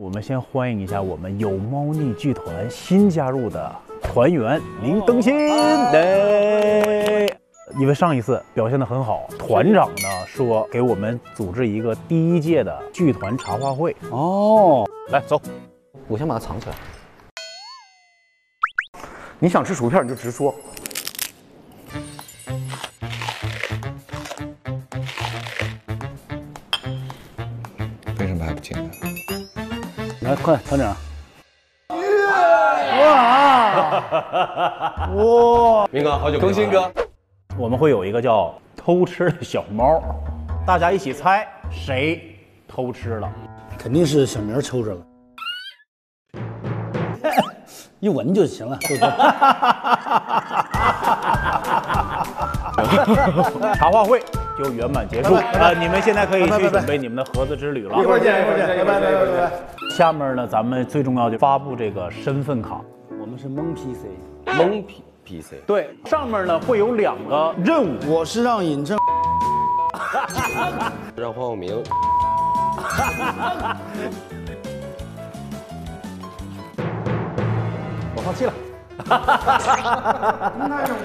我们先欢迎一下我们有猫腻剧团新加入的团员林登新。对，因为上一次表现得很好，团长呢说给我们组织一个第一届的剧团茶话会。哦，来走，我先把它藏起来。你想吃薯片你就直说。为什么还不进来？来，快，团长。哇！哇明哥，好久更新哥，我们会有一个叫偷吃的小猫，大家一起猜谁偷吃了。肯定是小明抽着了，一闻就行了，对不对？茶话会就圆满结束。呃，你们现在可以去准备你们的盒子之旅了。一会儿见，一会儿见，拜拜拜拜拜拜。下面呢，咱们最重要就发布这个身份卡。我们是蒙 PC，蒙 P P C，对，上面呢会有两个任务，我是让尹正。让黄晓明。我放弃了。那种。